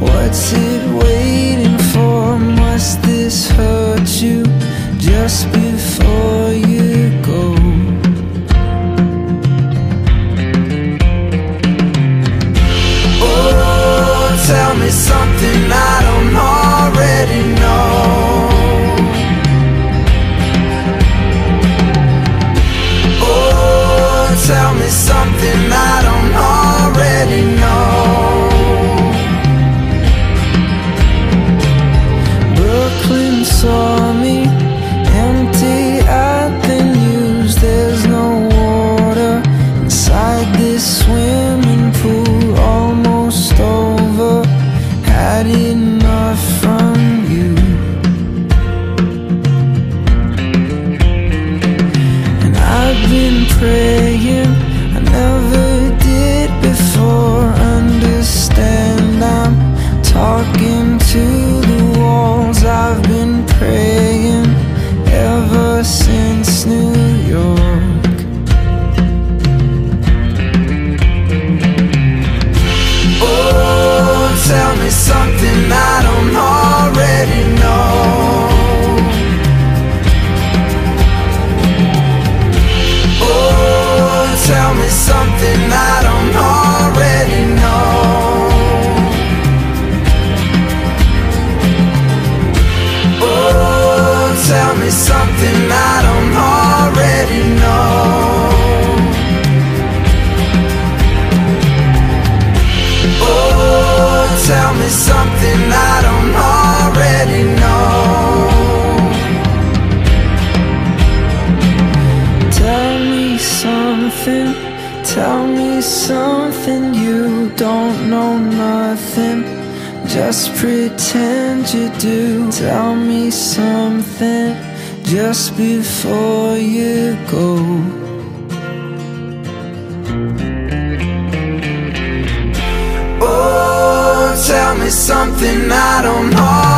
what's it waiting for? Must this hurt you just before Brooklyn tell me something I don't already know. Oh, tell me something I don't already know. Oh, tell me something tell me something I don't already know. Tell me something, tell me something you don't know nothing. Just pretend you do. Tell me something just before you go. Tell me something I don't already